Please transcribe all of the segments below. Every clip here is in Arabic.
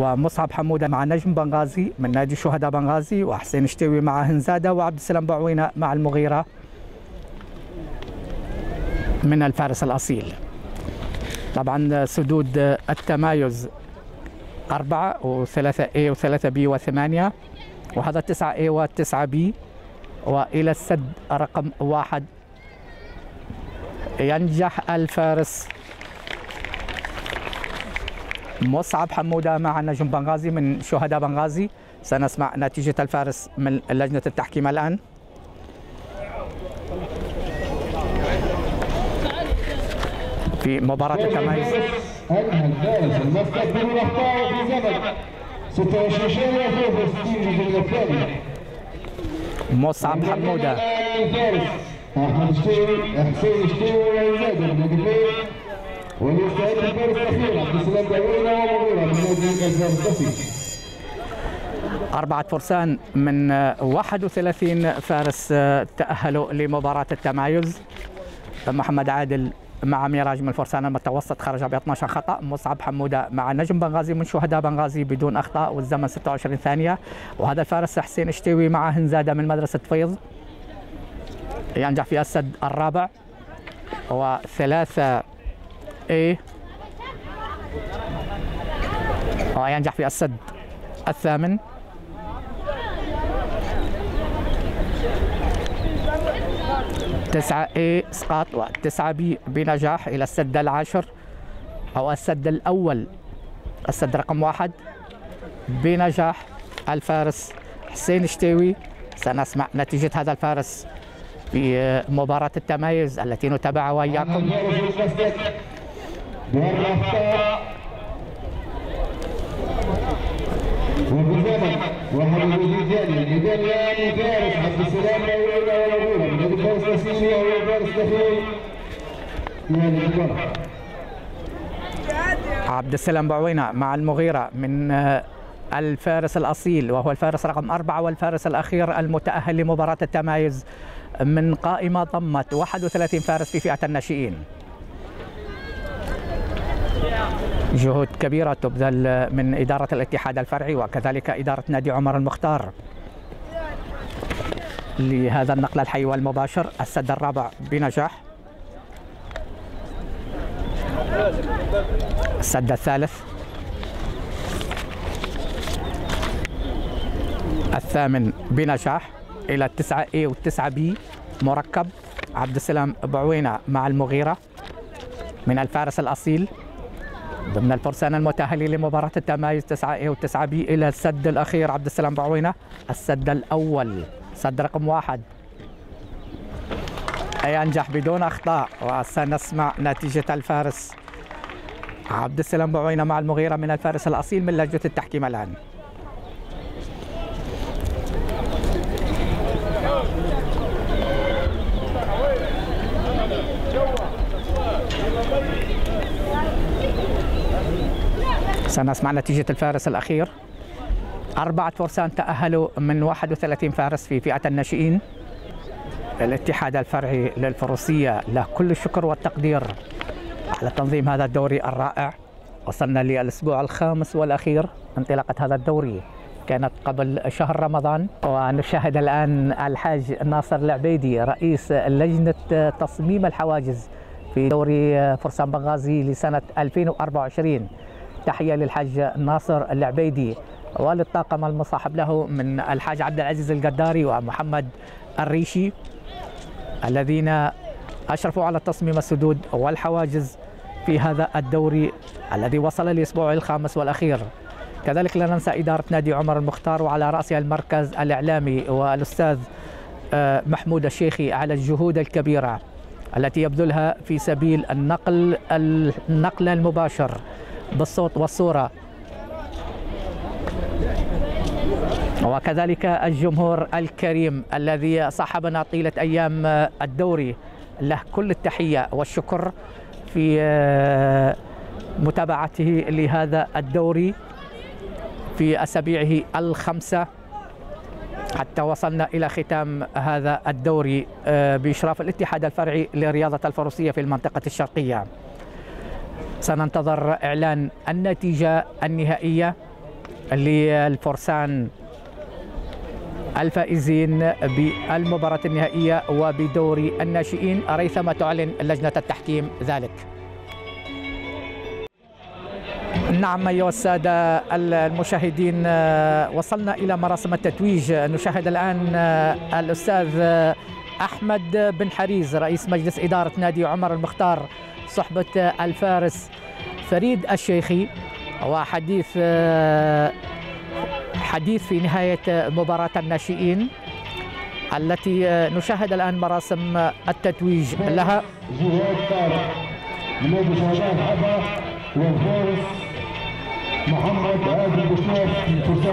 ومصعب حمودة مع نجم بنغازي من نادي شهداء بنغازي وحسين شتوي مع هنزادة وعبد السلام بعوينه مع المغيرة من الفارس الأصيل. طبعا سدود التمايز أربعة وثلاثة A وثلاثة B وثمانية وهذا تسعة A وتسعة B وإلى السد رقم واحد ينجح الفارس مصعب حمودة مع نجم بنغازي من شهداء بنغازي. سنسمع نتيجة الفارس من لجنة التحكيم الآن. في مباراة التميز انهى الفارس المسقط بدون اخطاء في زمن 26 شهر 63 الجزء الثاني. مصعب حمودة. حسين شتيوي أربعة فرسان من 31 فارس تأهلوا لمباراة التمايز. محمد عادل مع ميراج من الفرسان المتوسط خرج ب 12 خطأ. مصعب حمودة مع نجم بنغازي من شهداء بنغازي بدون أخطاء والزمن 26 ثانية. وهذا الفارس حسين اشتوي مع هنزادة من مدرسة فيض. ينجح في السد الرابع. وثلاثة A وينجح في السد الثامن. تسعة A إسقاط وتسعة B بنجاح إلى السد العاشر أو السد الأول. السد رقم واحد. بنجاح الفارس حسين شتيوي سنسمع نتيجة هذا الفارس في مباراة التمايز التي نتابعها وإياكم. عبد السلام عبد السلام بعوينة مع المغيرة من آه، الفارس الأصيل وهو الفارس رقم أربعة والفارس الأخير المتأهل لمباراة التمايز من قائمة ضمت 31 فارس في فئة الناشئين. جهود كبيرة تبذل من إدارة الاتحاد الفرعي وكذلك إدارة نادي عمر المختار. لهذا النقل الحي والمباشر السد الرابع بنجاح. السد الثالث. الثامن بنجاح إلى التسعة A والتسعة B. مركب عبد السلام بعوينة مع المغيرة من الفارس الأصيل. ضمن الفرسان المتأهلين لمباراة التمايز 9 A و9 B إلى السد الأخير عبد السلام بعوينة. السد الأول. سد رقم واحد. ينجح بدون أخطاء وسنسمع نتيجة الفارس. عبد السلام بعوينة مع المغيرة من الفارس الأصيل من لجنة التحكيم الآن. سنسمع نتيجة الفارس الأخير. أربعة فرسان تأهلوا من 31 فارس في فئة الناشئين. الاتحاد الفرعي للفروسية له كل الشكر والتقدير على تنظيم هذا الدوري الرائع. وصلنا للأسبوع الخامس والأخير انطلاقة هذا الدوري. كانت قبل شهر رمضان. ونشاهد الآن الحاج ناصر العبيدي رئيس لجنة تصميم الحواجز في دوري فرسان بنغازي لسنة 2024 تحية للحاج ناصر العبيدي وللطاقم المصاحب له من الحاج عبد العزيز القداري ومحمد الريشي الذين أشرفوا على تصميم السدود والحواجز في هذا الدوري الذي وصل للأسبوع الخامس والأخير. كذلك لا ننسى إدارة نادي عمر المختار وعلى رأسها المركز الإعلامي والأستاذ آه، محمود الشيخي على الجهود الكبيرة التي يبذلها في سبيل النقل النقل المباشر. بالصوت والصورة. وكذلك الجمهور الكريم الذي صاحبنا طيلة أيام الدوري. له كل التحية والشكر في آه، متابعته لهذا الدوري في أسابيعه الخمسة. حتى وصلنا إلى ختام هذا الدوري آه، بإشراف الاتحاد الفرعي لرياضة الفروسية في المنطقة الشرقية. سننتظر إعلان النتيجة النهائية للفرسان الفائزين بالمباراة النهائية وبدور الناشئين. ريثما تعلن لجنة التحكيم ذلك. نعم أيها السادة المشاهدين وصلنا إلى مراسم التتويج. نشاهد الآن الأستاذ أحمد بن حريز رئيس مجلس إدارة نادي عمر المختار. صحبة الفارس فريد الشيخي وحديث حديث في نهاية مباراة الناشئين التي نشاهد الآن مراسم التتويج لها.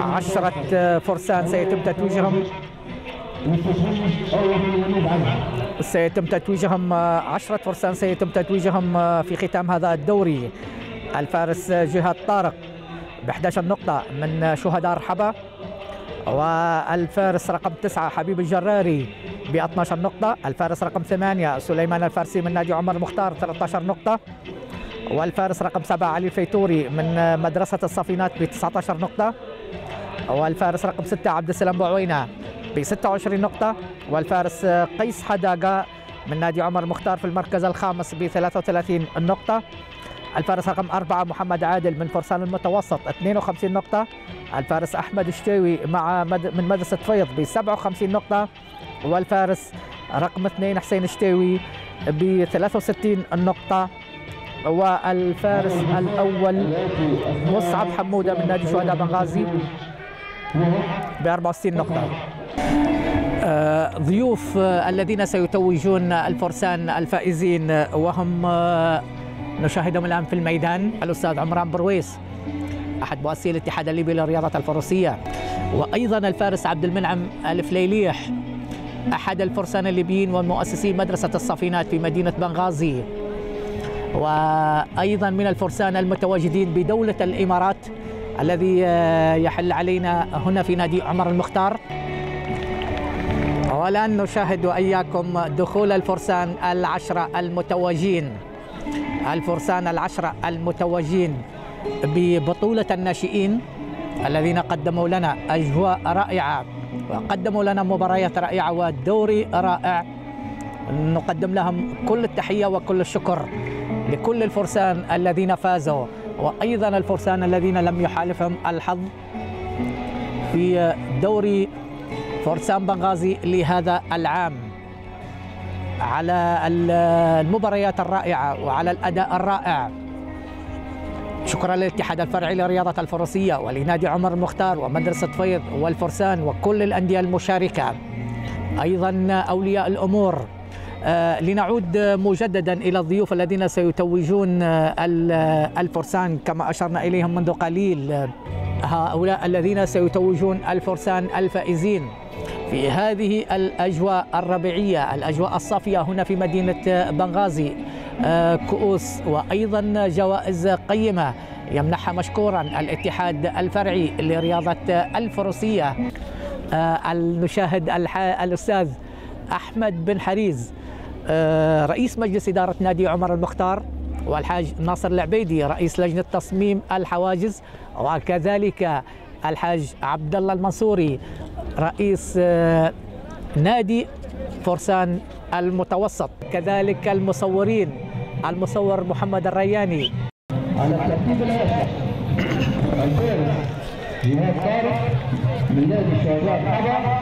عشرة فرسان سيتم تتويجهم. سيتم تتويجهم عشرة فرسان سيتم تتويجهم في ختام هذا الدوري. الفارس جهاد طارق ب 11 نقطة من شهداء رحبة. والفارس رقم تسعة حبيب الجراري ب 12 نقطة. الفارس رقم ثمانية سليمان الفارسي من نادي عمر المختار 13 نقطة. والفارس رقم سبعة علي الفيتوري من مدرسة الصفينات ب 19 نقطة. والفارس رقم ستة عبد السلام بوعوينة ب 26 نقطة والفارس قيس حداقة من نادي عمر المختار في المركز الخامس ب 33 نقطة. الفارس رقم أربعة محمد عادل من فرسان المتوسط 52 نقطة. الفارس أحمد الشتاوي مع مد... من مدرسة فيض ب 57 نقطة. والفارس رقم اثنين حسين الشتاوي ب 63 نقطة. والفارس الأول مصعب حمودة من نادي شهداء بنغازي. ب 64 نقطة. آه، ضيوف آه، الذين سيتوجون الفرسان الفائزين وهم آه، نشاهدهم الآن في الميدان الأستاذ عمران برويس أحد مؤسسي الاتحاد الليبي للرياضة الفروسية وأيضا الفارس عبد المنعم الفليليح أحد الفرسان الليبيين ومؤسسي مدرسة الصفينات في مدينة بنغازي. وأيضا من الفرسان المتواجدين بدولة الإمارات الذي يحل علينا هنا في نادي عمر المختار. والآن نشاهد وإياكم دخول الفرسان العشرة المتوجين الفرسان العشرة المتوجين ببطولة الناشئين الذين قدموا لنا أجواء رائعة وقدموا لنا مباريات رائعة ودوري رائع. نقدم لهم كل التحية وكل الشكر لكل الفرسان الذين فازوا. وأيضا الفرسان الذين لم يحالفهم الحظ في دوري فرسان بنغازي لهذا العام. على المباريات الرائعة وعلى الأداء الرائع. شكرا للاتحاد الفرعي للرياضة الفروسية ولنادي عمر المختار ومدرسة فيض والفرسان وكل الأندية المشاركة. أيضا أولياء الأمور. لنعود مجددا إلى الضيوف الذين سيتوجون آه، الفرسان كما أشرنا إليهم منذ قليل. هؤلاء الذين سيتوجون الفرسان الفائزين في هذه الأجواء الربيعية الأجواء الصافية هنا في مدينة بنغازي. آه، كؤوس وأيضا جوائز قيمة يمنحها مشكورا الاتحاد الفرعي لرياضة الفروسية. آه، نشاهد الأستاذ أحمد بن حريز. آه، رئيس مجلس إدارة نادي عمر المختار والحاج ناصر العبيدي رئيس لجنة تصميم الحواجز وكذلك الحاج عبد الله المنصوري رئيس آه، نادي فرسان المتوسط. كذلك المصورين المصور محمد الرياني. على الترتيب الآخر الفارس جهاد طارق من نادي الشهداء حبا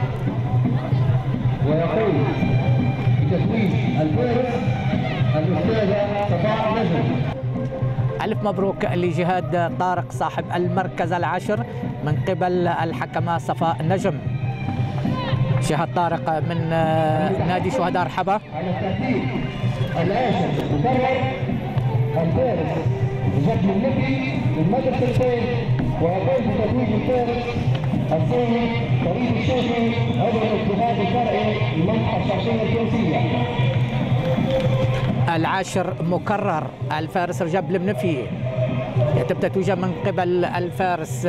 ويقول بتتويج الفارس الأستاذة صفاء نجم ألف مبروك لجهاد طارق صاحب المركز العاشر من قبل الحكمة صفاء نجم شهاد طارق من نادي شهداء رحبة على الترتيب العاشر مكرر الفارس زكي النبي من مدرسة الفيل ويقوم بتتويج الفارس الثاني فريد الشيخي عضو الاتحاد الفرعي للمنطقة الشرقية التونسية. العاشر مكرر الفارس رجب المنفي يتم تتويجه من قبل الفارس.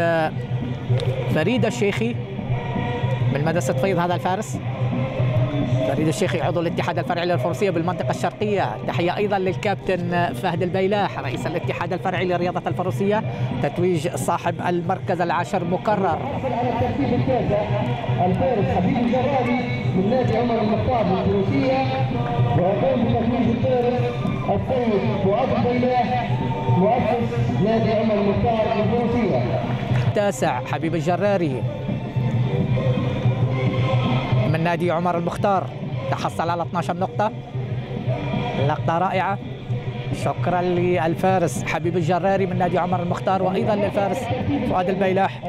فريد الشيخي من مدرسة فيض هذا الفارس. فريد الشيخي عضو الاتحاد الفرعي للفروسية بالمنطقة الشرقية. تحية أيضا للكابتن فهد البيلاح رئيس الاتحاد الفرعي لرياضة الفروسية. تتويج صاحب المركز العاشر مكرر. مؤسس نادي عمر المختار للفروسية التاسع حبيب الجراري. نادي عمر المختار. تحصل على 12 نقطة. لقطة رائعة. شكرا للفارس. حبيب الجراري من نادي عمر المختار وأيضا للفارس فؤاد البيلاح.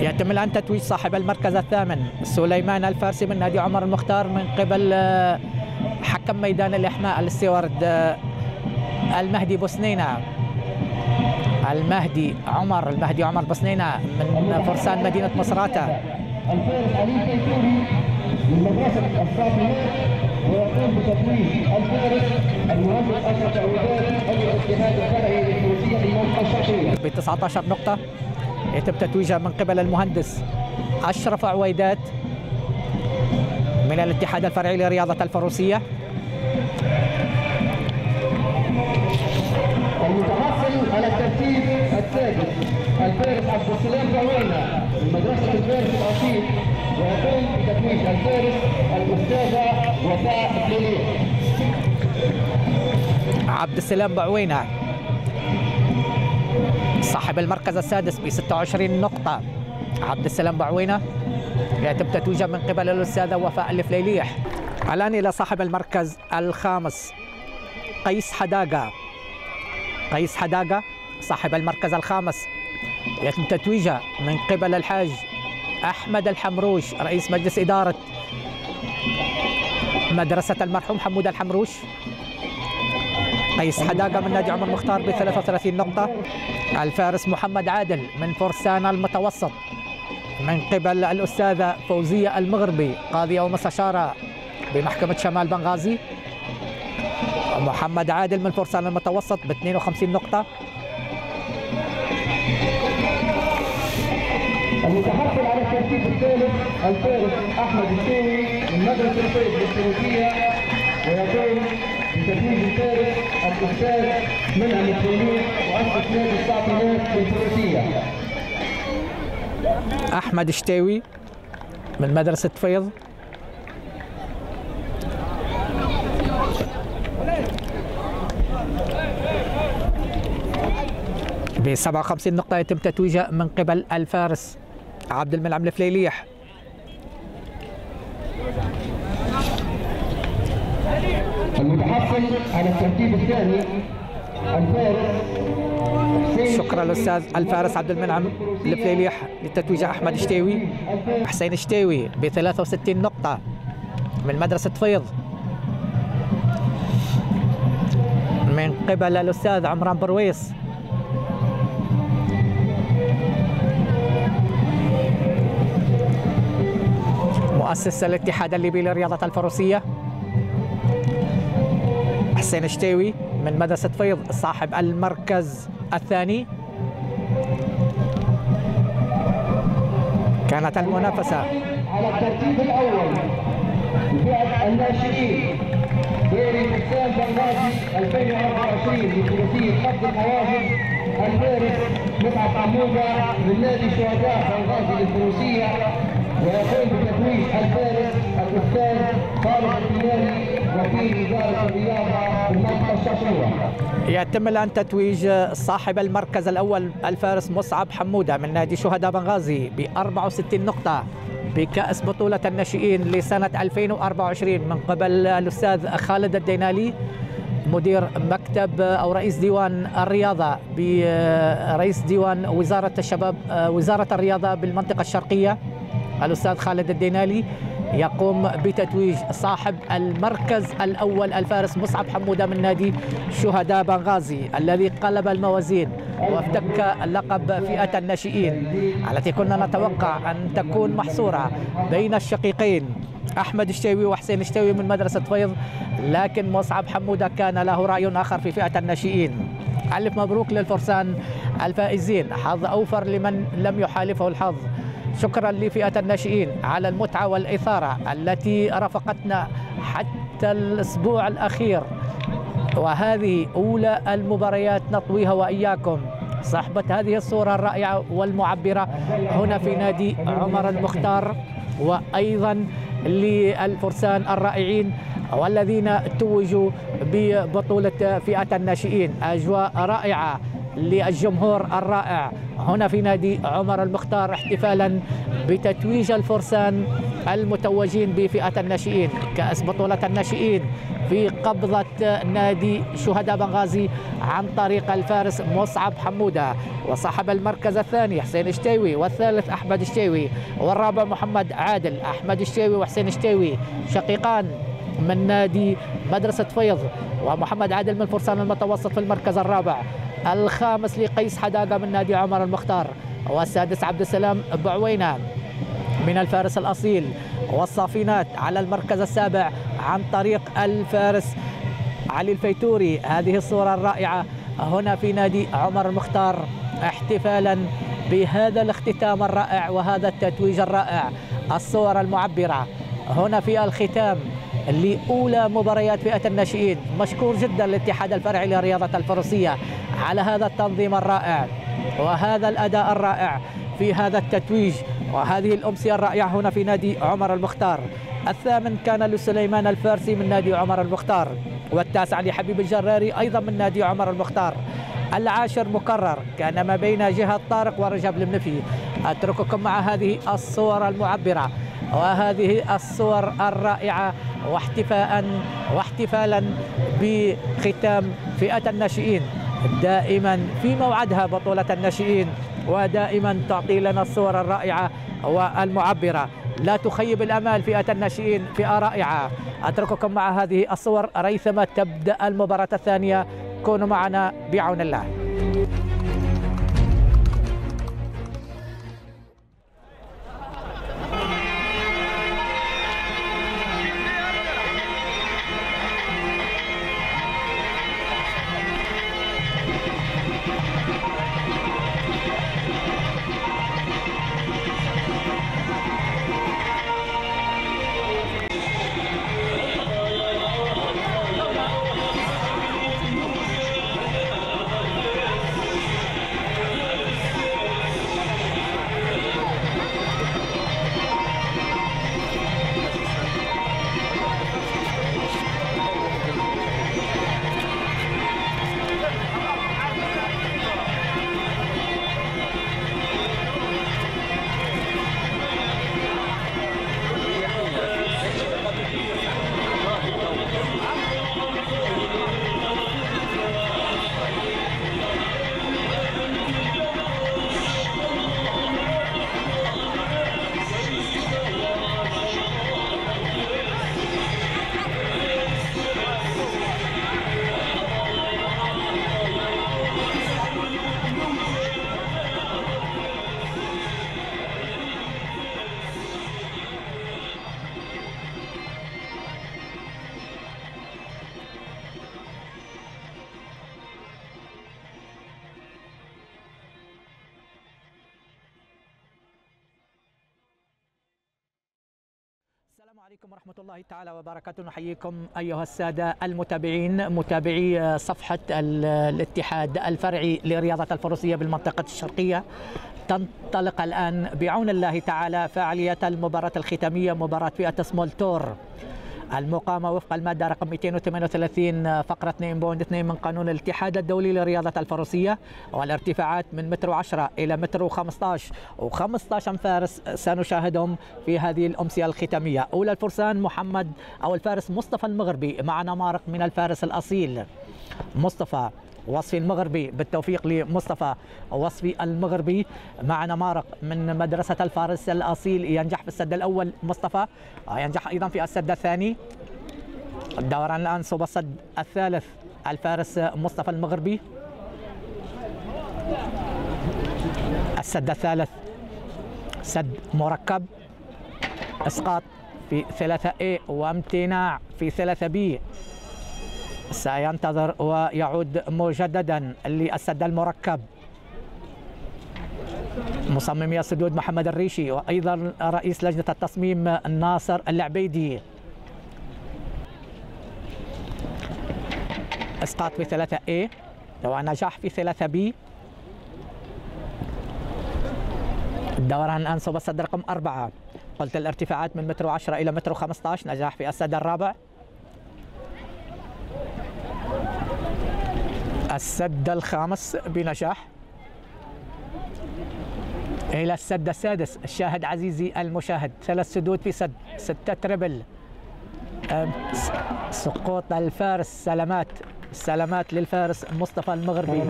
يتم الآن تتويج صاحب المركز الثامن سليمان الفارسي من نادي عمر المختار من قبل آه، حكم ميدان الإحماء الستيوارد آه، المهدي بوسنينة. المهدي عمر المهدي عمر بوسنينة من فرسان مدينة مصراتة. الفارس علي كيتوري من مدرسة الصافيات ويقوم بتتويج الفارس المهندس أشرف عودات عضو الاتحاد الفرعي للفروسية بالمنطقة الشرقية ب 19 نقطة يتم تتويجها من قبل المهندس أشرف عويدات من الاتحاد الفرعي لرياضة الفروسية. المتحصل على الترتيب السادس الفارس عبد السلام الفارس الأصيل ويقوم الفارس الأستاذة وفاء فليليح عبد السلام بعوينة. صاحب المركز السادس ب 26 نقطة. عبد السلام بعوينة يتم تتويجه من قبل الأستاذة وفاء الفليليح الآن إلى صاحب المركز الخامس قيس حداقة. قيس حداقة صاحب المركز الخامس يتم تتويجه من قبل الحاج أحمد الحمروش رئيس مجلس إدارة مدرسة المرحوم حمود الحمروش. قيس حداقة من نادي عمر مختار ب 33 نقطة. الفارس محمد عادل من فرسان المتوسط. من قبل الأستاذة فوزية المغربي قاضية ومستشارة بمحكمة شمال بنغازي. محمد عادل من فرسان المتوسط ب 52 نقطة. الترتيب الثالث الفارس أحمد الشيوي من مدرسة الفيض بالتونسية ويقوم بتتويج الفارس الأستاذ منعم الخليل مؤسس نادي الصافينات بالتونسية أحمد شتاوي من مدرسة فيض. ب 57 نقطة يتم تتويجه من قبل الفارس. عبد المنعم الفليليح. المتحصل على الترتيب الثاني الفارس شكرا للأستاذ الفارس عبد المنعم الفليليح لتتويجه أحمد شتاوي حسين شتاوي ب 63 نقطة من مدرسة فيض. من قبل الأستاذ عمران برويس. مؤسس الاتحاد الليبي لرياضة الفروسية. حسين شتاوي من مدرسة فيض صاحب المركز الثاني. كانت المنافسة. على الترتيب الأول بفئة الناشئين ديري حسام بنغازي 2024 لثلاثية قبض الحواجز الفارس متعب عموده من نادي شهداء بنغازي للفروسية ويقوم بتتويج الفارس الأستاذ خالد البلالي وكيل وزارة الرياضة في المنطقة الشرقية. يتم الآن تتويج صاحب المركز الأول الفارس مصعب حمودة من نادي شهداء بنغازي ب 64 نقطة بكأس بطولة الناشئين لسنة 2024 من قبل الأستاذ خالد الدينالي مدير مكتب أو رئيس ديوان الرياضة برئيس ديوان وزارة الشباب وزارة الرياضة بالمنطقة الشرقية. الأستاذ خالد الدينالي يقوم بتتويج صاحب المركز الأول الفارس مصعب حمودة من نادي شهداء بنغازي الذي قلب الموازين وافتك لقب فئة الناشئين التي كنا نتوقع أن تكون محصورة بين الشقيقين أحمد الشتاوي وحسين الشتاوي من مدرسة فيض لكن مصعب حمودة كان له رأي آخر في فئة الناشئين. ألف مبروك للفرسان الفائزين. حظ أوفر لمن لم يحالفه الحظ. شكرا لفئة الناشئين على المتعة والإثارة التي رافقتنا حتى الأسبوع الأخير. وهذه أولى المباريات نطويها وإياكم. صحبة هذه الصورة الرائعة والمعبرة هنا في نادي عمر المختار وأيضا للفرسان الرائعين والذين توجوا ببطولة فئة الناشئين. أجواء رائعة. للجمهور الرائع. هنا في نادي عمر المختار احتفالا بتتويج الفرسان المتوجين بفئة الناشئين. كأس بطولة الناشئين في قبضة نادي شهداء بنغازي عن طريق الفارس مصعب حمودة. وصاحب المركز الثاني حسين الشتيوي والثالث أحمد الشتيوي والرابع محمد عادل. أحمد الشتيوي وحسين الشتيوي شقيقان من نادي مدرسة فيض ومحمد عادل من فرسان المتوسط في المركز الرابع. الخامس لقيس حداقة من نادي عمر المختار. والسادس عبد السلام بعوينة من الفارس الأصيل. والصافينات على المركز السابع عن طريق الفارس علي الفيتوري. هذه الصورة الرائعة هنا في نادي عمر المختار احتفالا بهذا الاختتام الرائع وهذا التتويج الرائع. الصور المعبرة هنا في الختام لأولى مباريات فئة الناشئين. مشكور جدا الاتحاد الفرعي لرياضة الفروسية. على هذا التنظيم الرائع وهذا الأداء الرائع في هذا التتويج وهذه الأمسية الرائعة هنا في نادي عمر المختار. الثامن كان لسليمان الفارسي من نادي عمر المختار والتاسع لحبيب الجراري أيضا من نادي عمر المختار. العاشر مكرر كان ما بين جهة طارق ورجب المنفي. أترككم مع هذه الصور المعبرة وهذه الصور الرائعة واحتفاء واحتفالا بختام فئة الناشئين. دائما في موعدها بطولة الناشئين ودائما تعطي لنا الصور الرائعة والمعبرة. لا تخيب الأمال فئة الناشئين فئة رائعة. أترككم مع هذه الصور ريثما تبدأ المباراة الثانية. كونوا معنا بعون الله. عليكم ورحمة الله تعالى وبركاته. نحييكم أيها السادة المتابعين متابعي صفحة الاتحاد الفرعي لرياضة الفروسية بالمنطقة الشرقية. تنطلق الآن بعون الله تعالى فعالية المباراة الختامية مباراة فئة سمول تور المقامة وفق المادة رقم 238 فقرة 2.2 من قانون الاتحاد الدولي لرياضة الفروسية والارتفاعات من متر 10 إلى متر 15 و15 فارس سنشاهدهم في هذه الأمسية الختامية. أولى الفرسان محمد أو الفارس مصطفى المغربي مع نمارق من الفارس الأصيل. مصطفى وصفي المغربي. بالتوفيق لمصطفى وصفي المغربي. مع نمارق من مدرسة الفارس الأصيل. ينجح في السد الأول مصطفى. ينجح أيضا في السد الثاني. الدوران الآن صوب السد الثالث الفارس مصطفى المغربي. السد الثالث سد مركب. إسقاط في ثلاثة A وامتناع في ثلاثة B. سينتظر ويعود مجددا للسد المركب. مصممي السدود محمد الريشي وأيضا رئيس لجنة التصميم ناصر العبيدي. إسقاط في ثلاثة A ونجاح في ثلاثة B. دوران أنصب السد رقم أربعة. قلت الارتفاعات من متر وعشرة إلى متر وخمسة عشر. نجاح في السد الرابع. السد الخامس بنجاح. إلى السد السادس الشاهد عزيزي المشاهد ثلاث سدود في سد ستة تربل سقوط الفارس سلامات سلامات للفارس مصطفى المغربي.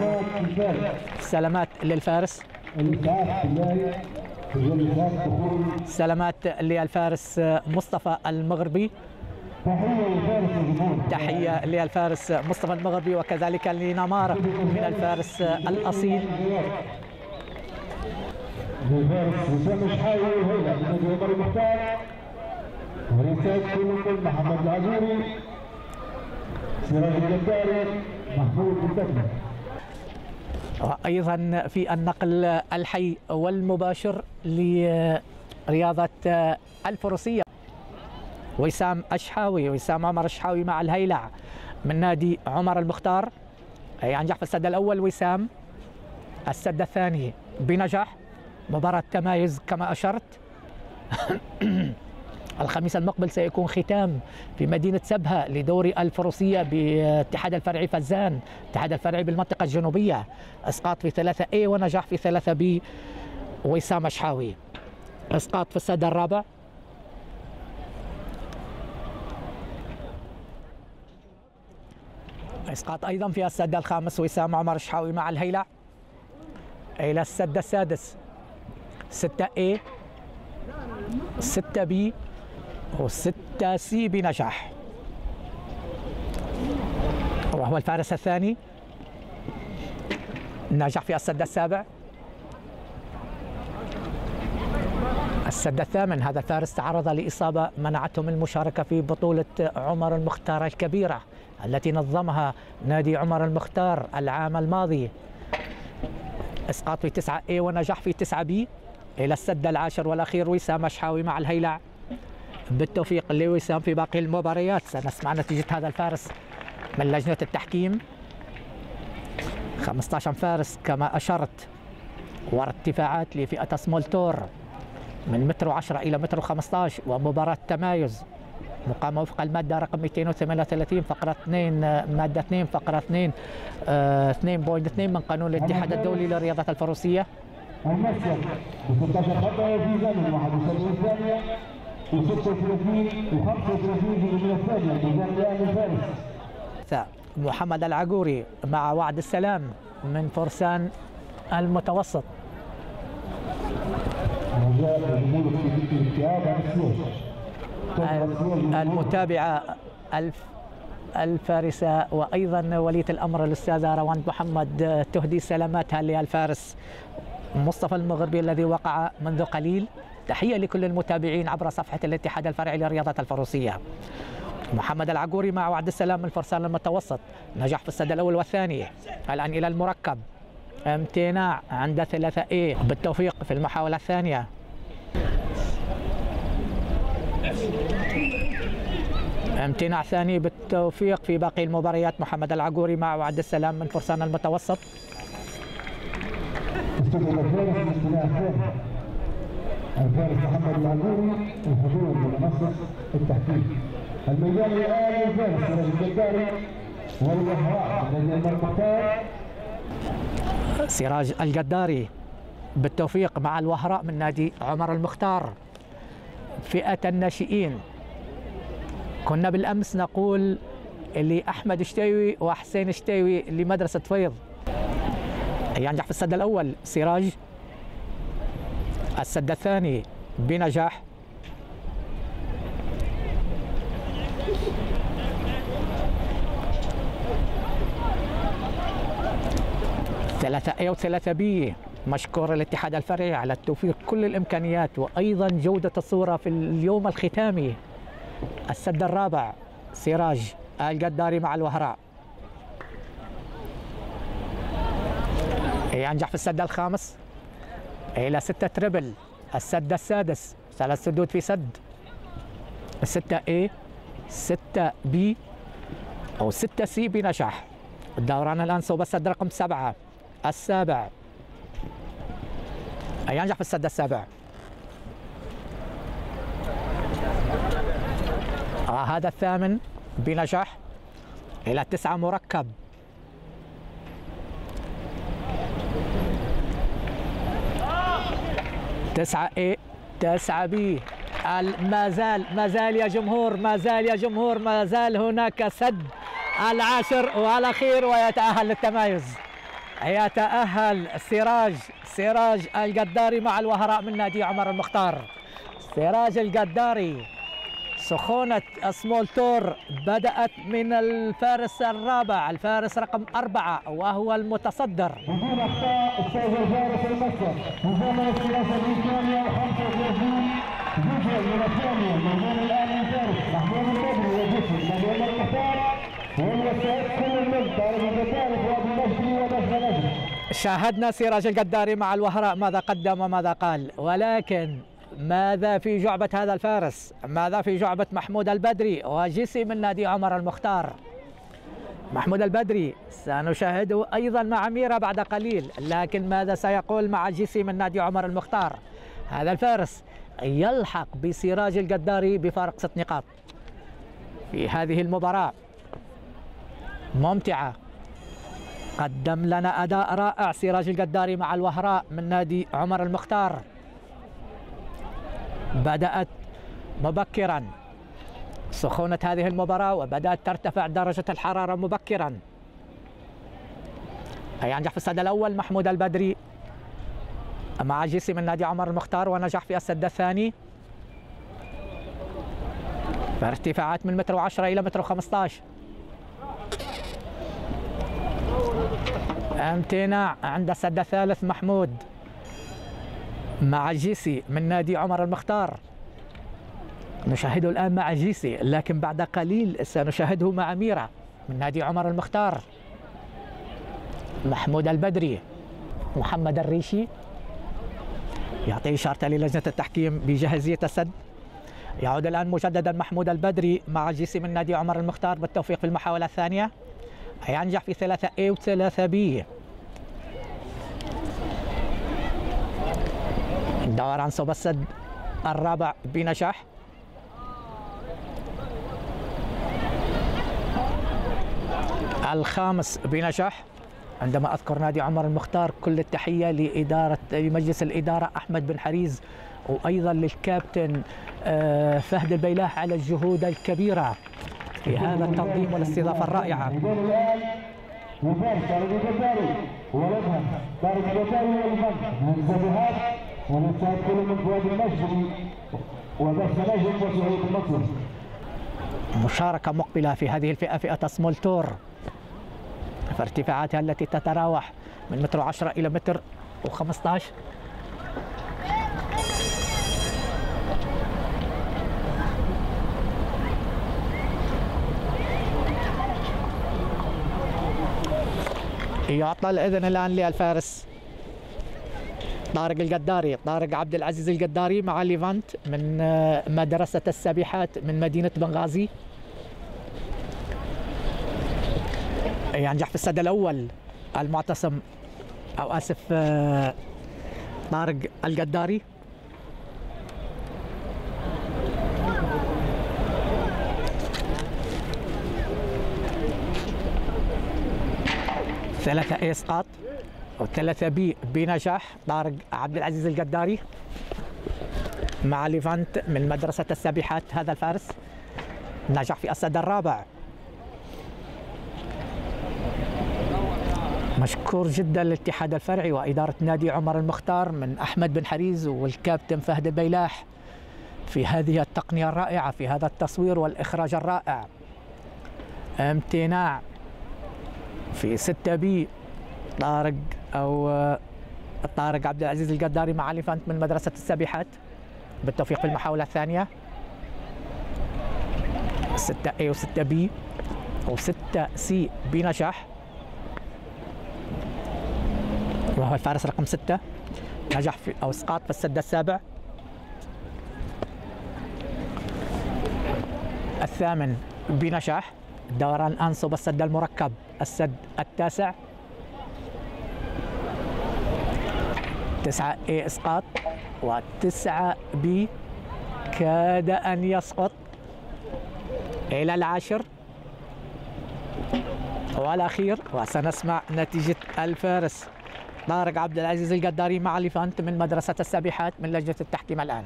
سلامات للفارس. سلامات للفارس مصطفى المغربي. تحية للفارس مصطفى المغربي وكذلك لنمار من الفارس الأصيل. وأيضا في النقل الحي والمباشر لرياضة الفروسية. وسام الشحاوي وسام عمر الشحاوي مع الهيلع من نادي عمر المختار. ينجح في السد الأول وسام السد الثاني بنجاح. مباراة تمايز كما أشرت. الخميس المقبل سيكون ختام في مدينة سبها لدور الفروسية باتحاد الفرعي فزان. اتحاد الفرعي بالمنطقة الجنوبية. إسقاط في ثلاثة A ونجاح في ثلاثة B. وسام شحاوي إسقاط في السد الرابع. اسقاط أيضا في السد الخامس وسام عمر الشحاوي مع الهيلع إلى السد السادس. 6 A 6 B و6 C بنجاح. وهو الفارس الثاني. نجح في السد السابع. السد الثامن هذا الفارس تعرض لإصابة منعته من المشاركة في بطولة عمر المختار الكبيرة. التي نظمها نادي عمر المختار العام الماضي. إسقاط في 9 A ونجح في 9 B. إلى السد العاشر والأخير وسام أشحاوي مع الهيلع. بالتوفيق لوسام في باقي المباريات. سنسمع نتيجة هذا الفارس من لجنة التحكيم. 15 فارس كما أشرت وارتفاعات لفئة سمول تور من متر و10 إلى متر و15 ومباراة تمايز. مقامة وفق المادة رقم 238 فقرة 2 مادة 2 فقرة 2 2.2 من قانون الاتحاد الدولي المسيا ب 16 خطأ في زمن 71 ثانية و36 و35 من الثانية ميزان ريال الفارس محمد العقوري مع وعد السلام من فرسان المتوسط. المتابعة ألف الفارسة وأيضا ولية الأمر الأستاذة روان محمد تهدي سلاماتها للفارس مصطفى المغربي الذي وقع منذ قليل. تحية لكل المتابعين عبر صفحة الاتحاد الفرعي للرياضة الفروسية. محمد العقوري مع وعد السلام من فرسان المتوسط. نجح في السد الأول والثاني. الآن إلى المركب. امتناع عند ثلاثة اي بالتوفيق في المحاولة الثانية. امتناع ثاني بالتوفيق في باقي المباريات. محمد العقوري مع وعد السلام من فرسان المتوسط. الفارس محمد العقوري التحكيم الميدان الآن الفارس سراج الجداري والوهراء الذي المختار سراج الجداري بالتوفيق مع الوهراء من نادي عمر المختار. فئة الناشئين. كنا بالأمس نقول لأحمد شتيوي وحسين شتيوي لمدرسة فيض. ينجح في السد الأول سراج. السد الثاني بنجاح. ثلاثة A وثلاثة B. مشكور الاتحاد الفرعي على توفير كل الإمكانيات وأيضا جودة الصورة في اليوم الختامي. السد الرابع سراج القداري مع الوهراء. ينجح في السد الخامس إلى ستة تربل السد السادس ثلاث سدود في سد. ستة A ستة B أو ستة C بنجاح. الدوران الآن صوب السد رقم سبعة. السابع ينجح في السد السابع. آه هذا الثامن بنجاح إلى تسعة مركب. تسعة اي تسعة بي. ما زال ما زال يا جمهور ما زال يا جمهور ما زال هناك سد. العاشر والأخير ويتأهل للتمايز. يتأهل سراج سراج القداري مع الوهراء من نادي عمر المختار. سراج القداري سخونة سمول تور بدأت من الفارس الرابع الفارس رقم أربعة وهو المتصدر. بدون اخطاء أستاذ الفارس المصدر نظام الثلاثه الثانية 35 جزء من الثانية نظام الان من فارس محمود شاهدنا سراج القداري مع الوهراء ماذا قدم وماذا قال. ولكن ماذا في جعبة هذا الفارس؟ ماذا في جعبة محمود البدري وجسي من نادي عمر المختار؟ محمود البدري سنشاهده أيضا مع ميرا بعد قليل لكن ماذا سيقول مع جيسي من نادي عمر المختار؟ هذا الفارس يلحق بسراج القداري بفارق ست نقاط في هذه المباراة. ممتعة. قدم لنا أداء رائع سراج القداري مع الوهراء من نادي عمر المختار. بدأت مبكرا. سخونة هذه المباراة وبدأت ترتفع درجة الحرارة مبكرا. ينجح في السد الأول محمود البدري مع جيسي من نادي عمر المختار ونجح في السد الثاني. فارتفاعات من متر وعشرة إلى متر وخمسة امتناع عند السد الثالث محمود مع جيسي من نادي عمر المختار. نشاهده الآن مع جيسي لكن بعد قليل سنشاهده مع ميرا من نادي عمر المختار. محمود البدري محمد الريشي يعطي إشارة للجنة التحكيم بجاهزية السد. يعود الآن مجددا محمود البدري مع جيسي من نادي عمر المختار بالتوفيق في المحاولة الثانية. ينجح في ثلاثة A وثلاثة B. دوران صوب السد الرابع بنجاح. الخامس بنجاح. عندما أذكر نادي عمر المختار كل التحية لاداره لمجلس الإدارة أحمد بن حريز وأيضا للكابتن آه، فهد البيلاح على الجهود الكبيرة. في هذا التنظيم والاستضافة الرائعة. مشاركة مقبلة في هذه الفئة فئة سمولتور فارتفاعاتها التي تتراوح من متر 10 إلى متر و15 يعطى الإذن الآن للفارس. طارق القداري طارق عبد العزيز القداري مع ليفانت من آه، مدرسة السابحات من مدينة بنغازي. ينجح في السد الأول المعتصم أو آسف آه، طارق القداري. ثلاثة إسقاط وثلاثة بي بنجاح طارق عبد العزيز القداري مع ليفانت من مدرسة السابحات هذا الفارس. نجح في السد الرابع. مشكور جدا الاتحاد الفرعي وإدارة نادي عمر المختار من أحمد بن حريز والكابتن فهد البيلاح في هذه التقنية الرائعة في هذا التصوير والإخراج الرائع. امتناع. في 6 بي طارق أو آه، طارق عبد العزيز القداري مع ليفانت من مدرسة السابحات بالتوفيق في المحاولة الثانية. 6 A و6 B و6 C بنجاح وهو الفارس رقم 6 نجح في أو إسقاط في السد السابع. الثامن بنجاح دوران أنصب السد المركب. السد التاسع. تسعة A إسقاط وتسعة B كاد أن يسقط إلى العاشر. والأخير وسنسمع نتيجة الفارس. طارق عبد العزيز القداري مع ليفانت من مدرسة السابحات من لجنة التحكيم الآن.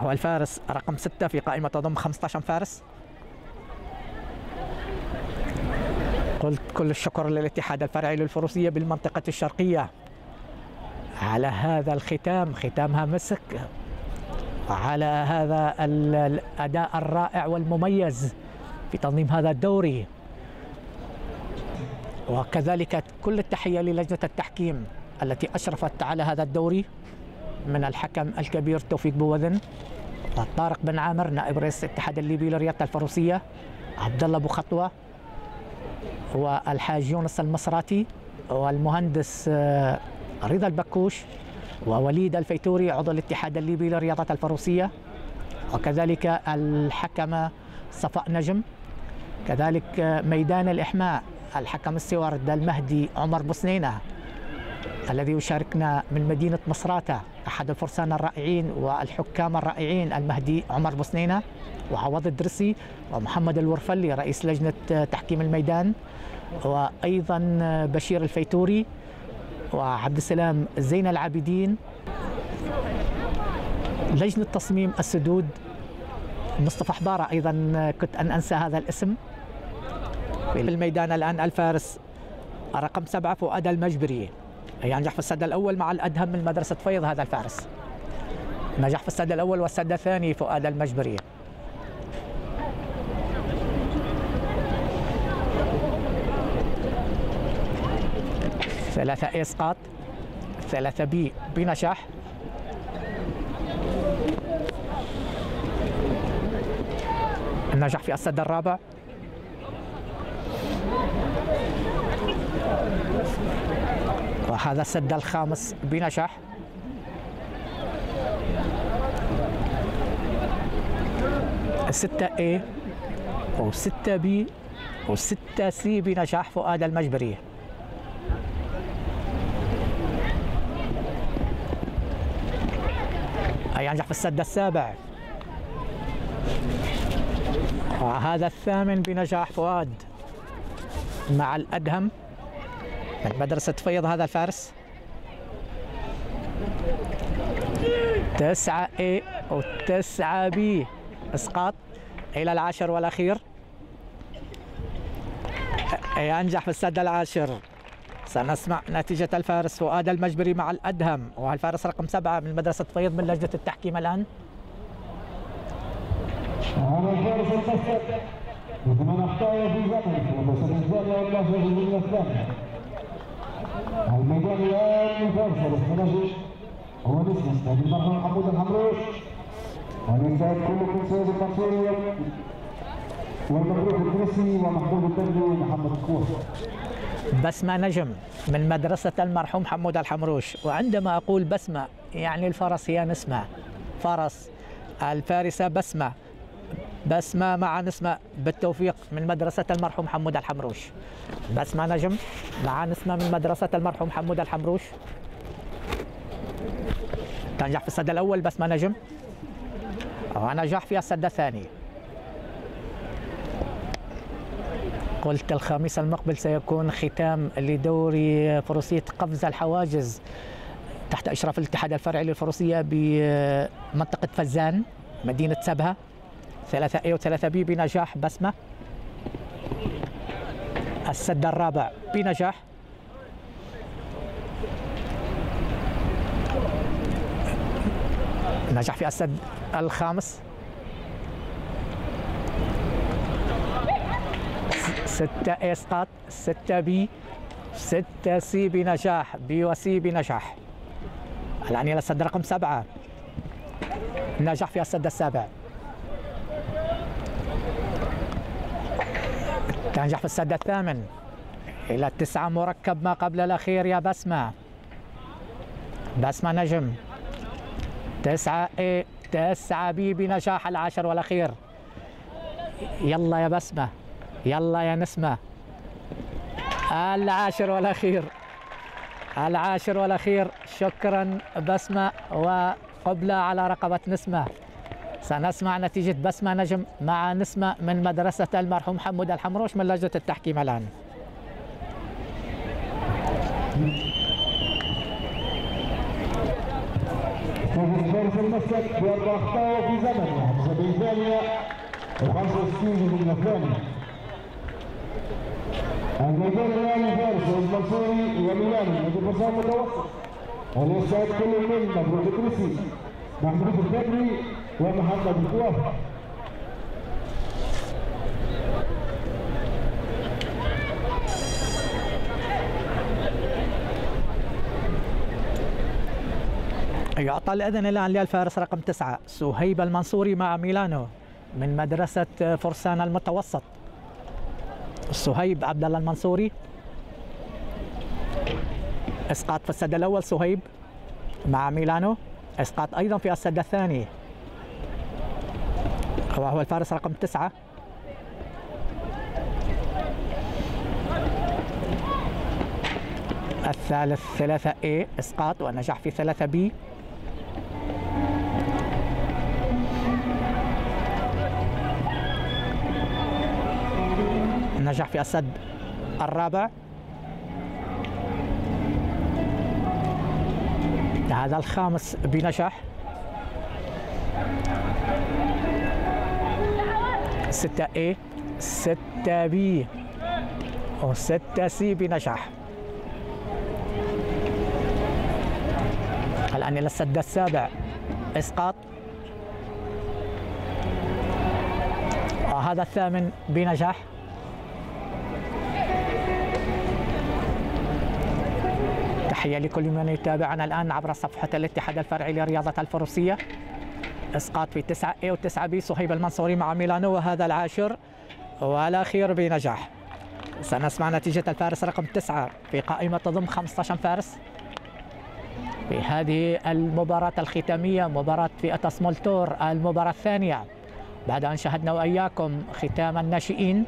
وهو الفارس. رقم ستة في قائمة تضم 15 فارس. قلت كل الشكر للاتحاد الفرعي للفروسية بالمنطقة الشرقية. على هذا الختام ختامها مسك. وعلى هذا الأداء الرائع والمميز في تنظيم هذا الدوري. وكذلك كل التحية للجنة التحكيم التي أشرفت على هذا الدوري. من الحكم الكبير توفيق بوذن وطارق بن عامر نائب رئيس الاتحاد الليبي لرياضة الفروسية عبد الله ابو خطوه والحاج يونس المصراتي والمهندس آه، رضا البكوش ووليد الفيتوري عضو الاتحاد الليبي لرياضة الفروسية. وكذلك الحكمة صفاء نجم. كذلك آه، ميدان الإحماء الحكم ال steward المهدي عمر بوسنينة الذي يشاركنا من مدينة مصراتة أحد الفرسان الرائعين والحكام الرائعين المهدي عمر بوسنينة وعوض الدرسي ومحمد الورفلي رئيس لجنة تحكيم الميدان وأيضا بشير الفيتوري وعبد السلام زين العابدين. لجنة تصميم السدود مصطفى حبارة أيضا كنت أن أنسى هذا الاسم. في الميدان الآن الفارس رقم سبعة فؤاد المجبري. ينجح في السد الأول مع الأدهم من مدرسة فيض هذا الفارس. نجح في السد الأول والسد الثاني فؤاد المجبري. ثلاثة إسقاط ثلاثة بي بنجاح نجح في السد الرابع. وهذا السد الخامس بنجاح. ستة A وستة B وستة C بنجاح فؤاد المجبري. ينجح في السد السابع. وهذا الثامن بنجاح فؤاد مع الأدهم. من مدرسة فيض هذا الفارس. تسعة A وتسعة B إسقاط إلى العاشر والأخير. ينجح في السد العاشر. سنسمع نتيجة الفارس فؤاد المجبري مع الأدهم. والفارس رقم سبعة من مدرسة فيض من لجنة التحكيم الآن. بسمة نجم من مدرسة المرحوم حمود الحمروش. وعندما أقول بسمة يعني الفرس هي نسمة. فرس الفارسة بسمة. بسمة مع نسمة بالتوفيق من مدرسة المرحوم حمود الحمروش. بسمة نجم مع نسمة من مدرسة المرحوم حمود الحمروش. تنجح في السد الأول بسمة نجم. ونجح في السد الثاني. قلت الخميس المقبل سيكون ختام لدوري فروسية قفز الحواجز تحت إشراف الاتحاد الفرعي للفروسية بمنطقة فزان مدينة سبها. ثلاثة A وثلاثة B بنجاح بسمة. السد الرابع بنجاح. نجح في السد الخامس. ستة إسقاط. ستة B. ستة C بنجاح. B و C بنجاح. الآن إلى السد رقم سبعة. نجح في السد السابع. تنجح في السد الثامن. إلى التسعة مركب ما قبل الأخير يا بسمة. بسمة نجم. تسعة A تسعة B بنجاح العاشر والأخير. يلا يا بسمة. يلا يا نسمة. العاشر والأخير. العاشر والأخير. شكرا بسمة وقبلة على رقبة نسمة. سنسمع نتيجة بسمة نجم مع نسمة من مدرسة المرحوم حمود الحمروش من لجنة التحكيم الآن. في في المسك بأربع أخطاء في زمن 71 ثانية و65 من الثانية المجال الآن فارس والمنصوري وميلاني نجم حسام متوسط واليسعد كل من مبروك التونسي محمود البدري يعطى الأذن الآن للفارس رقم تسعة سهيب المنصوري مع ميلانو من مدرسة فرسان المتوسط. سهيب عبد الله المنصوري. إسقاط في السد الأول سهيب مع ميلانو. إسقاط أيضا في السد الثاني. وهو الفارس رقم تسعة. الثالث ثلاثة A إسقاط ونجح في ثلاثة B. نجح في السد الرابع. هذا الخامس بنجاح. ستة A ستة B وستة C بنجاح الآن إلى السد السابع. إسقاط. وهذا الثامن بنجاح تحية لكل من يتابعنا الآن عبر صفحة الاتحاد الفرعي لرياضة الفروسية. إسقاط في 9 A و 9 B صهيب المنصوري مع ميلانو وهذا العاشر والأخير بنجاح. سنسمع نتيجة الفارس رقم 9 في قائمة تضم 15 فارس. في هذه المباراة الختامية مباراة فئة سمول تور المباراة الثانية. بعد أن شاهدنا وإياكم ختام الناشئين.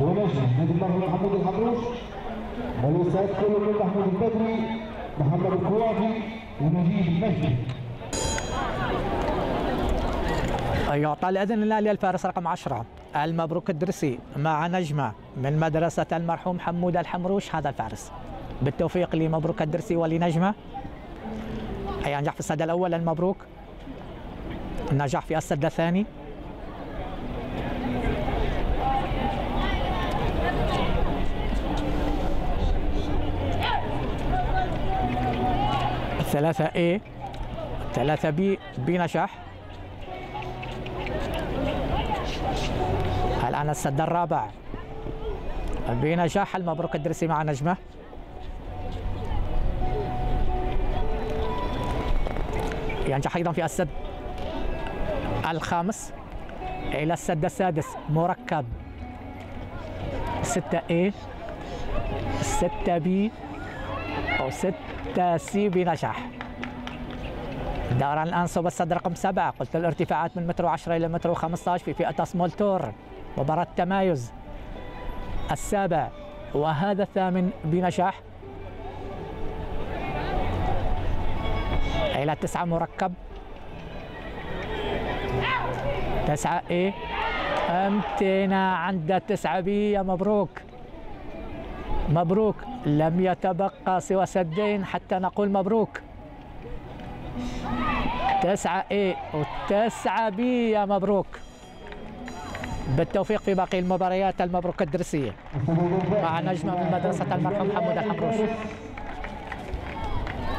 هنا الفارس المسك 24 خطأ في زمن في ثانية و22 من الثانية إذا الآن الفارس مبروك الدروسي ونجم نادي المغرب محمود الحبروش ويسعد كل من محمود البدري محمد الكوافي ونجيب المجدي يعطى الأذن الآن للفارس رقم 10 المبروك الدرسي مع نجمة من مدرسة المرحوم حمود الحمروش هذا الفارس. بالتوفيق لمبروك الدرسي ولنجمة. أي أنجح في السد الأول المبروك. النجاح في السد الثاني. ثلاثة A ثلاثة B بنجاح الآن السد الرابع. بنجاح المبروك الدرسي مع نجمة. ينجح أيضا في السد الخامس إلى السد السادس. مركب. 6 A 6 B 6 C بنجاح. الآن صوب السد رقم سبعة. قلت الارتفاعات من متر وعشرة إلى متر وخمسة في فئة سمول تور مباراة تمايز السابع وهذا الثامن بنجاح. إلى تسعة مركب. تسعة إيه؟ أمتنا عند تسعة بي. مبروك. مبروك. لم يتبقى سوى سدين حتى نقول مبروك. تسعة إيه وتسعة بي يا مبروك. بالتوفيق في باقي المباريات المبروك الدرسية. مع نجمة من مدرسة المرحوم حمود الحبروش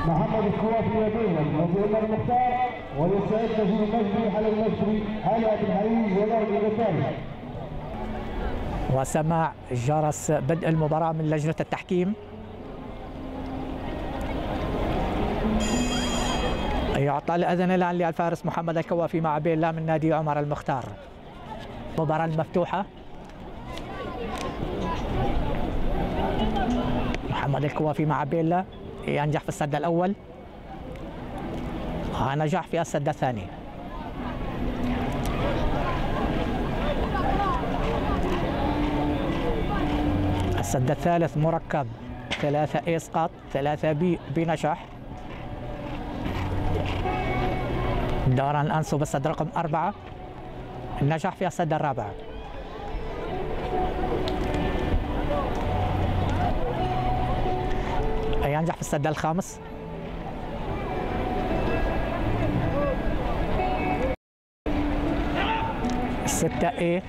محمد الكوافي يدينا. وزير المختار ويسعد نجيب المجدي على المجري. على بن حريز ونرجو الثاني وسماع جرس بدء المباراة من لجنة التحكيم. يعطى الأذن الآن للفارس محمد الكوافي مع بيلا من نادي عمر المختار. مباراة مفتوحة. محمد الكوافي مع بيلا ينجح في السد الأول. ونجح في السد الثاني. السد الثالث مركب ثلاثة إسقاط ثلاثة بي بنجاح دوران الأنسو بالسد رقم أربعة. نجح في السد الرابع. ينجح في السد الخامس. ستة إيه.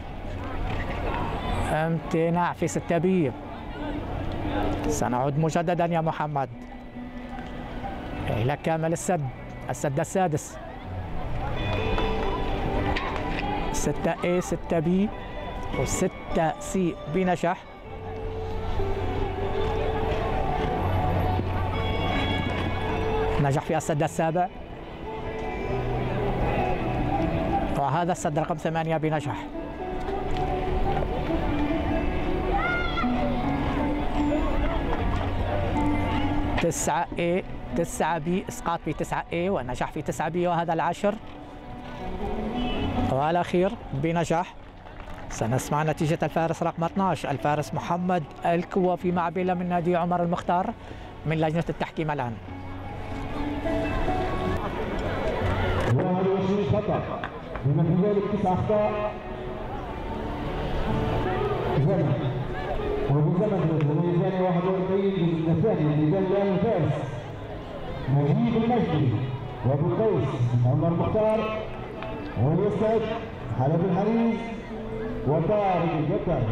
امتناع في ستة بي. سنعود مجددا يا محمد. إلى كامل السد السد السادس. 6 A 6 B و6 C بنجاح. نجح في السد السابع. وهذا السد رقم ثمانية بنجاح. 9 A 9 B إسقاط في 9 A ونجاح في 9 B وهذا العشر. والأخير بنجاح. سنسمع نتيجة الفارس رقم 12 الفارس محمد الكوى في معبيلة من نادي عمر المختار من لجنة التحكيم الآن. وبزمن الثاني الميزان الآن الفارس نجيب المجدي وأبو قيس عمر مختار ويستعد حلب الحريز وطارق الجبر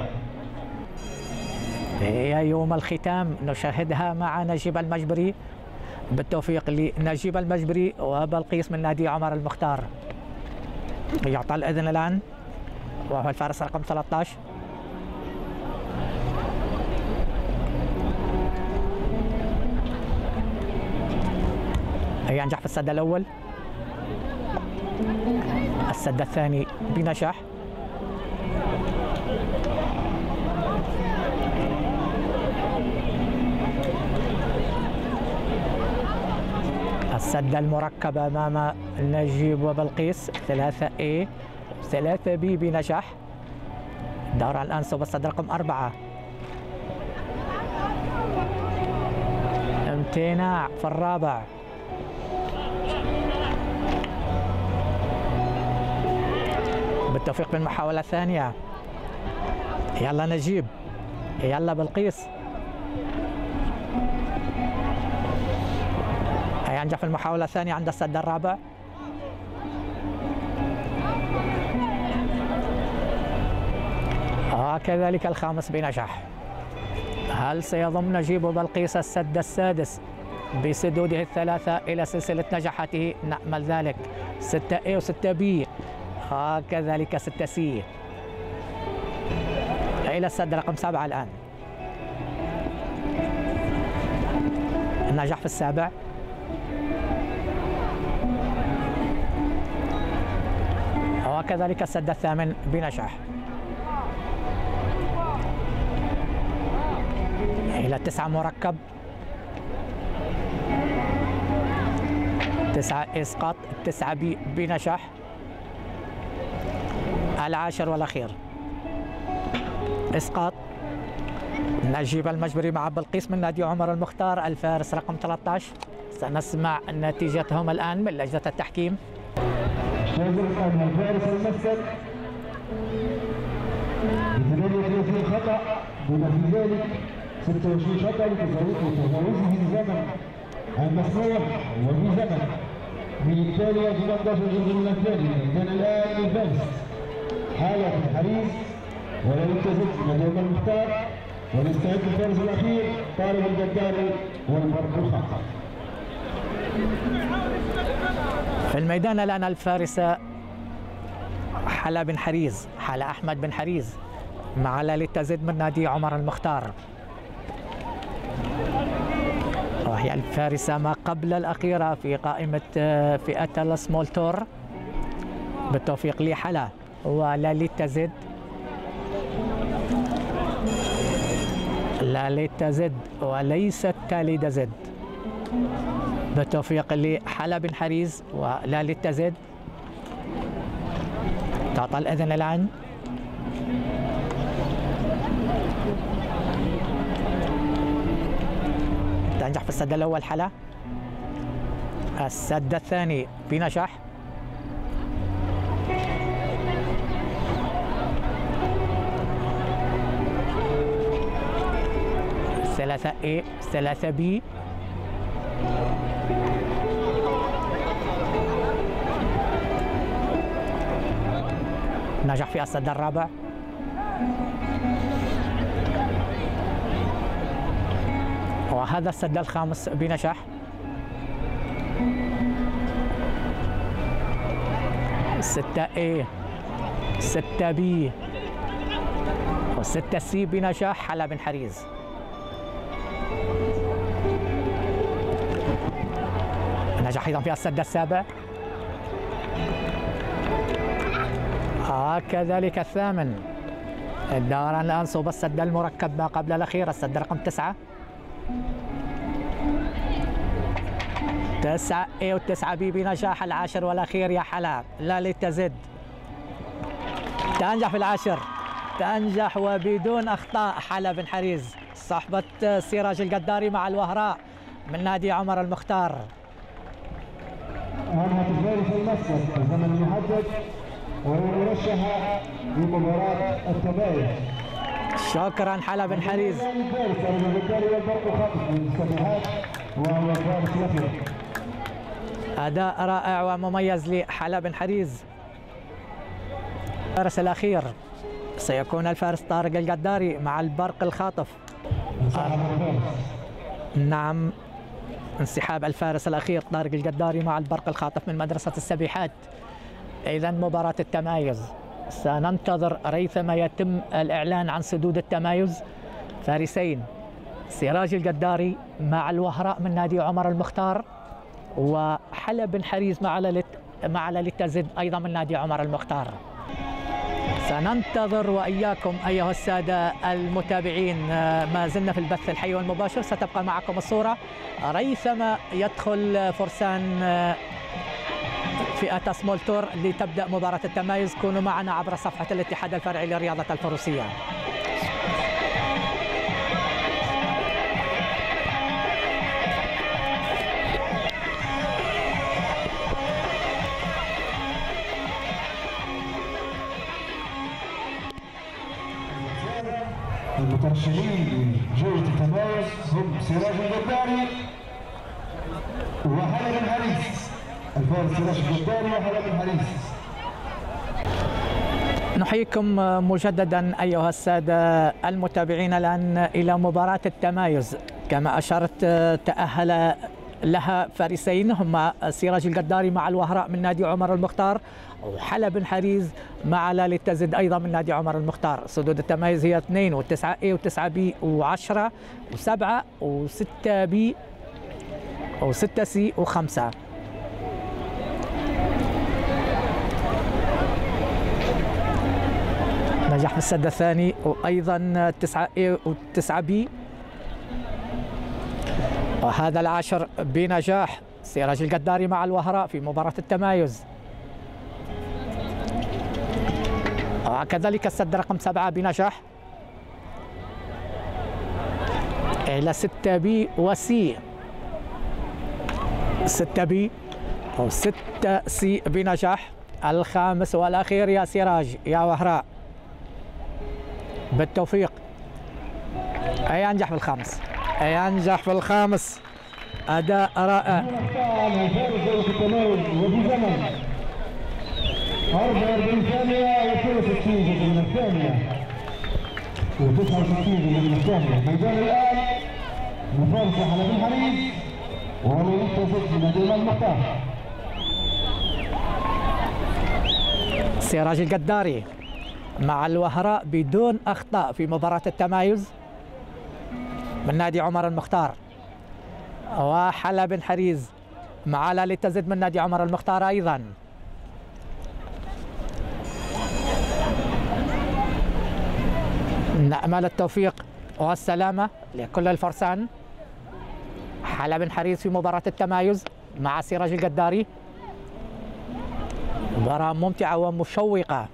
هي يوم الختام نشاهدها مع نجيب المجبري. بالتوفيق لنجيب المجبري وبلقيس من نادي عمر المختار. يعطى الإذن الآن. وهو الفارس رقم 13 ينجح في السد الأول. السد الثاني بنجاح. السد المركب أمام نجيب وبلقيس ثلاثة A ثلاثة B بنجاح. دور الأنسب السد رقم أربعة. امتناع في الرابع. بالتوفيق بالمحاولة الثانية. يلا نجيب. يلا بلقيس. ينجح في المحاولة الثانية عند السد الرابع. وكذلك الخامس بنجاح. هل سيضم نجيب بلقيس السد السادس؟ بسدوده الثلاثة إلى سلسلة نجاحاته. نأمل ذلك. 6 A و 6 B وكذلك 6 C إلى السد رقم سبعة الآن. النجاح في السابع. وكذلك السد الثامن بنجاح. إلى التسعة مركب. تسعة إسقاط تسعة بي بنجاح. العاشر والأخير. إسقاط. نجيب المجبري مع بلقيس من نادي عمر المختار الفارس رقم 13 سنسمع نتيجتهم الآن من لجنة التحكيم. الفارس المسك ب 38 خطا بما في ذلك 26 خطا لتجاوزه الزمن المسموح وفي زمن من الثانية 18 جزء من الثاني كان الآن الفارس حالة في الحريز ولا يلتزم مدام المختار ونستعد الفارس الأخير طارق الجداري والفرق الخاص في الميدان الآن الفارسة حلا بن حريز حلا أحمد بن حريز. مع لالي تزيد من نادي عمر المختار. وهي الفارسة ما قبل الأخيرة في قائمة آه، فئة السمول تور. بالتوفيق لحلا ولاليتا زد لاليتا زد وليست تاليدا زد بالتوفيق لحلا بن حريز ولاليتا زد تعطى الأذن الآن. تنجح في السد الأول حلا. السد الثاني بنجاح. ثلاثة A ثلاثة B. نجح في السد الرابع. وهذا السد الخامس بنجاح. ستة A ستة B وستة C بنجاح. حلا بن حريز. نجح أيضا في السد السابع. كذلك الثامن. الدوران الآن صوب السد المركب ما قبل الأخير. السد رقم تسعة. تسعة اي وتسعة بي بنجاح العاشر والأخير يا حلا لا لتزد تنجح في العاشر. تنجح وبدون أخطاء. حلا بن حريز. صحبة سراج القداري مع الوهراء من نادي عمر المختار. المسقط الزمن المحدد لمباراة شكرا حلا بن حريز. أداء رائع ومميز لحلا بن حريز. الفارس الأخير. سيكون الفارس طارق القداري مع البرق الخاطف. نعم انسحاب الفارس الأخير طارق القداري مع البرق الخاطف من مدرسة السبيحات. إذا مباراة التمايز. سننتظر ريثما يتم الإعلان عن سدود التمايز. فارسين سراج القداري مع الوهراء من نادي عمر المختار وحلب بن حريز مع مع للتا زد أيضا من نادي عمر المختار. سننتظر وإياكم أيها السادة المتابعين آه، ما زلنا في البث الحي والمباشر. ستبقى معكم الصورة. ريثما يدخل فرسان آه، فئة سمول تور لتبدأ مباراة التمايز كونوا معنا عبر صفحة الاتحاد الفرعي لرياضة الفروسية. المترشحين لجائزة التمايز هم سراج الجباري حريص الفارس سراج الجباري وحلا بن حريص نحييكم مجددا أيها السادة المتابعين الآن إلى مباراة التمايز. كما أشرت تأهل لها فارسين هما سراج القداري مع الوهراء من نادي عمر المختار وحلا بن حريز مع لالي التزد أيضا من نادي عمر المختار. سدود التمايز هي 2 و9 اي و9 بي و10 و7 و6 بي و6 سي و5 نجح في السد الثاني وأيضا 9 اي و9 بي وهذا العاشر بنجاح. سراج القداري مع الوهراء في مباراة التمايز. وكذلك السد رقم سبعة بنجاح. إلى ستة بي وسي. ستة بي أو ستة سي بنجاح. الخامس والأخير يا سراج يا وهراء. بالتوفيق. ينجح في الخامس. ينجح في الخامس. أداء رائع. الفارس جائزة التمايز وبزمن 44 ثانية و62 جزء من الثانية و69 جزء من الثانية ميدان الآن الفارس حلا بن حريز ولو يتزد من نادي المختار سراج القداري. مع الوهراء بدون أخطاء في مباراة التمايز من نادي عمر المختار. وحلا بن حريز معالا لتزد من نادي عمر المختار أيضا. نأمل التوفيق والسلامة لكل الفرسان. حلا بن حريز في مباراة التمايز مع سراج القداري. مباراة ممتعة ومشوقة.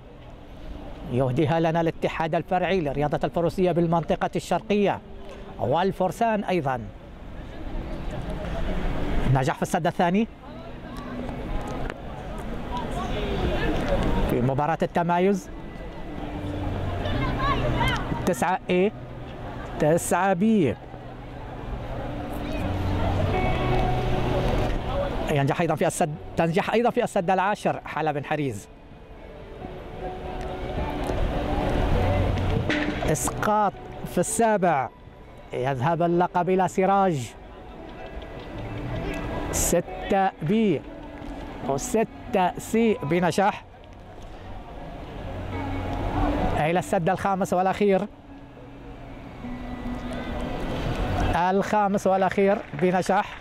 يهديها لنا الاتحاد الفرعي لرياضة الفروسية بالمنطقة الشرقية. والفرسان أيضا. نجح في السد الثاني. في مباراة التمايز. تسعة A تسعة B. ينجح أيضا في السد تنجح أيضا في السد العاشر حلا بن حريز. إسقاط في السابع. يذهب اللقب إلى سراج. ستة بي وستة سي بنجاح إلى السد الخامس والأخير. الخامس والأخير بنجاح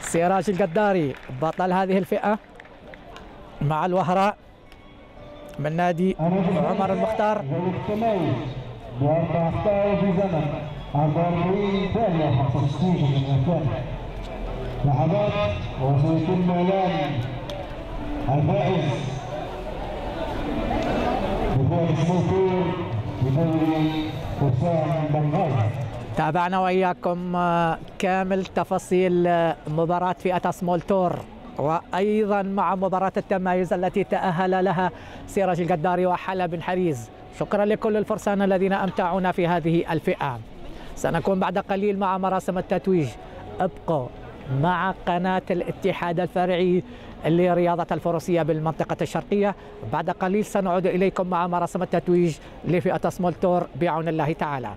سراج القداري بطل هذه الفئة مع الوهراء من نادي عمر المختار. بأربع أخطاء في زمن 44 ثانية 65 من الثانية لحظات وسيتم إعلان الفائز بفائز موتور بدوري فرسان بنغازي تابعنا وإياكم آه، كامل تفاصيل آه، مباراة فئة سمول تور وأيضا مع مباراة التمايز التي تأهل لها سراج القداري وحلا بن حريز. شكرا لكل الفرسان الذين أمتعونا في هذه الفئة. سنكون بعد قليل مع مراسم التتويج. ابقوا مع قناة الاتحاد الفرعي لرياضة الفروسية بالمنطقة الشرقية. بعد قليل سنعود إليكم مع مراسم التتويج لفئة سمول تور بعون الله تعالى.